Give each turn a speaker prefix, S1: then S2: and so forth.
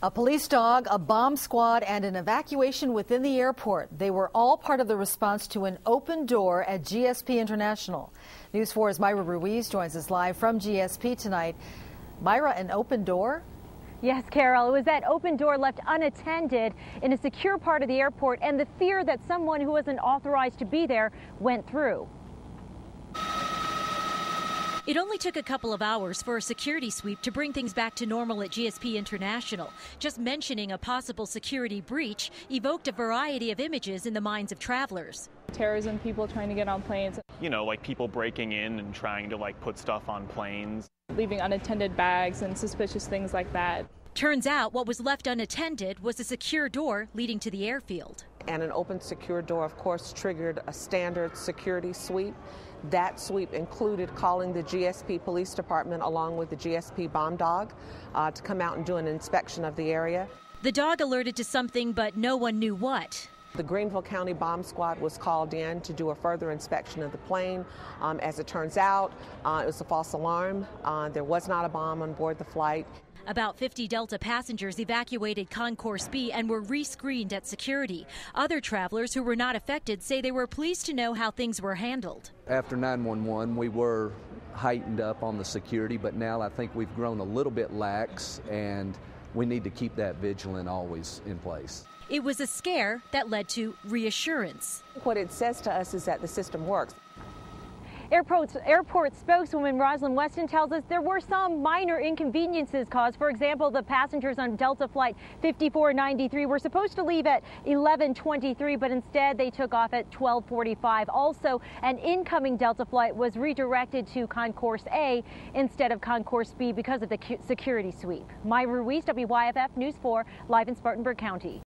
S1: A police dog, a bomb squad, and an evacuation within the airport. They were all part of the response to an open door at GSP International. News 4's Myra Ruiz joins us live from GSP tonight. Myra, an open door?
S2: Yes, Carol, it was that open door left unattended in a secure part of the airport and the fear that someone who wasn't authorized to be there went through.
S3: It only took a couple of hours for a security sweep to bring things back to normal at GSP International. Just mentioning a possible security breach evoked a variety of images in the minds of travelers.
S4: Terrorism, people trying to get on planes.
S5: You know, like people breaking in and trying to like put stuff on planes.
S4: Leaving unattended bags and suspicious things like that.
S3: Turns out what was left unattended was a secure door leading to the airfield.
S6: And an open secure door, of course, triggered a standard security sweep. That sweep included calling the GSP Police Department along with the GSP bomb dog uh, to come out and do an inspection of the area.
S3: The dog alerted to something, but no one knew what.
S6: The Greenville County Bomb Squad was called in to do a further inspection of the plane. Um, as it turns out, uh, it was a false alarm. Uh, there was not a bomb on board the flight.
S3: About 50 Delta passengers evacuated Concourse B and were rescreened at security. Other travelers who were not affected say they were pleased to know how things were handled.
S7: After 911, we were heightened up on the security, but now I think we've grown a little bit lax and we need to keep that vigilant always in place.
S3: It was a scare that led to reassurance.
S6: What it says to us is that the system works.
S2: Airport, airport spokeswoman Rosalind Weston tells us there were some minor inconveniences caused. For example, the passengers on Delta Flight 5493 were supposed to leave at 1123, but instead they took off at 1245. Also, an incoming Delta flight was redirected to Concourse A instead of Concourse B because of the security sweep. Myra Ruiz, WYFF News 4, live in Spartanburg County.